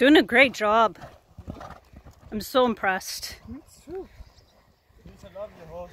Doing a great job. I'm so impressed. It's true. It's a lovely horse.